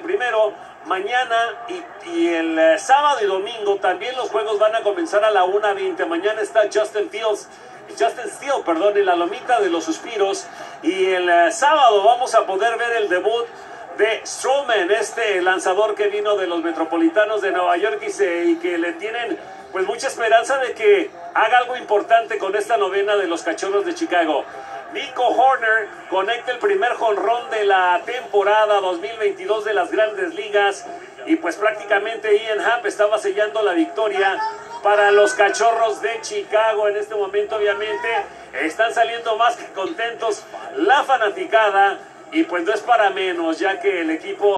primero, mañana y, el eh, sábado y domingo también los juegos van a comenzar a la 1.20. Mañana está Justin Fields, Justin Steele, perdón, en la lomita de los suspiros. Y el eh, sábado vamos a poder ver el debut de Strowman, este lanzador que vino de los Metropolitanos de Nueva York y, se, que le tienen pues mucha esperanza de que haga algo importante con esta novena de los Cachorros de Chicago. Nico conecta el primer jonrón de la temporada 2022 de las grandes ligas. Y pues prácticamente Ian Happ estaba sellando la victoria para los cachorros de Chicago en este momento obviamente. Están saliendo más que contentos la fanaticada. Y pues no es para menos ya que el equipo